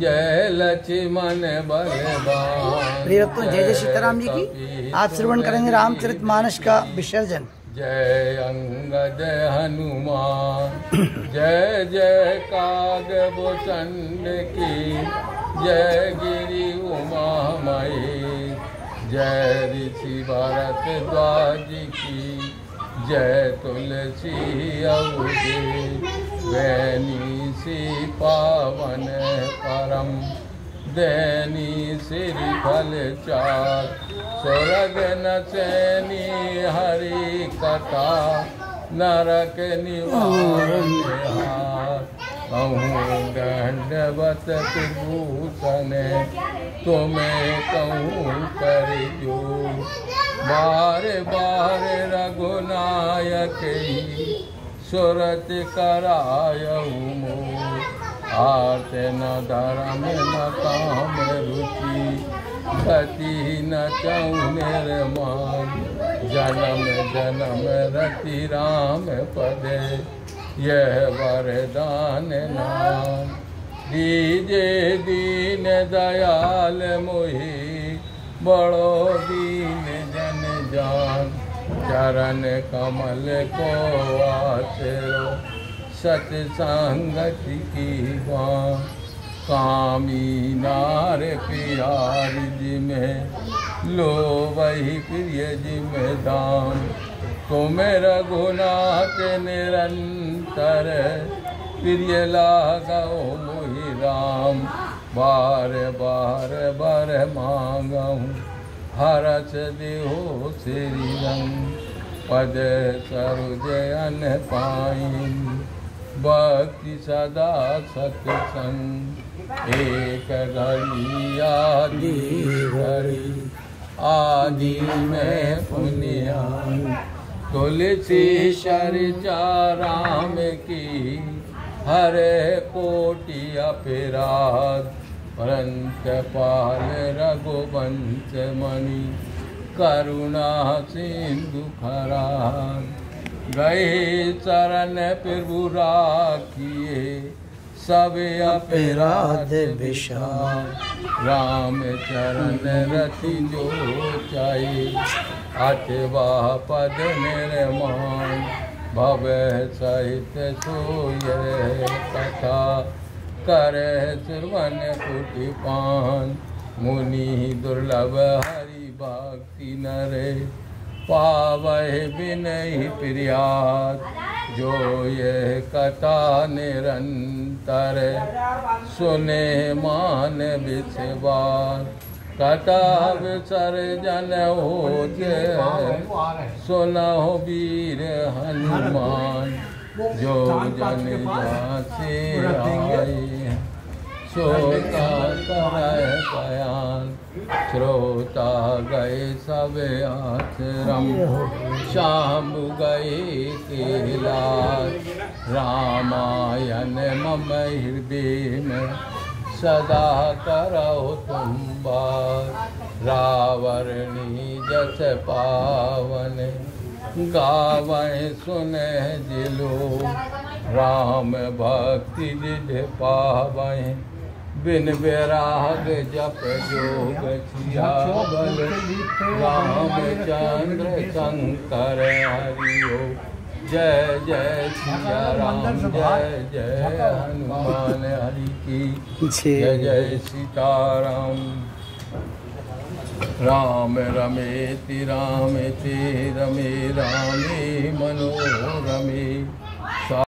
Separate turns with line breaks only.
जय लक्ष्मण बलवान।
प्रिय भक्तों जय जय सीताराम जी की। आज श्रवण करेंगे रामचरित मानस का विसर्जन।
जय अंगद हनुमान जय जय कागब चंड की जय गिरी उमा मई जय ऋषि भरत द्वाज की। जय तुलसी अवधि वैनी सी पावन परम दैनी सिर फल चार स्वर्ग नचैनी हरि कथा नरक निवारण कहूँ दंडवत विभूषण तुम्हें कहूँ कर जो बार बार रघुनायक सुरत कराय आत न धर्म न काम रुचि, गति न चऊ निर्मान जन्म जन्म रति राम पद, यह वरदान नाम। दीजे दीन दयाल मोहि, बड़ो दीन जन। चरण कमल को आसरो सत्संगति की बाँ कामी नार प्यार जिमें लो वही प्रिय जिमें दान। तुम रघुनाथ निरंतर, प्रिय लागो मोहि राम। बार बार बार मांगहूँ हरच देहो श्री रंग, पद सरुज अन पाइन। भक्ति सदा सत्संग एक घड़ी आदि घड़ी, आदि में पुण्यान तुलसी चर्चा राम की, हरे कोटि अपराध। पाल रघुवंश मणि करुणा सिंधु खरान गए चरण प्रभु राखिए सब अपराध विशाल। राम चरण रति जो चाहे अथवा पद निर्माण, भव सहित सोय कथा। कर श्रवण कुटि पान मुनि दुर्लभ हरि भक्ति नरे पावह बिनहि प्रियात जो ये कथा निरंतर, सुने मान विषवार कथा विसर्जन हो सुनहो वीर हनुमान। जो जन जासे आए। श्रोता करे बयान श्रोता गए सब आश्रम। शाम गए केलास रामायण मम हृदय में सदा करो तुम बार। रावरणी जस पावन गावे सुने जिलो राम भक्ति जिध पावे। बिन विराग जप जोग छिया बल रामचंद्र शंकर हरिओ। जय जय सिया राम जय जय हनुमान हरि की। जय जय सीताराम। राम रमे ति रामे ते रमे रामे मनोरमे।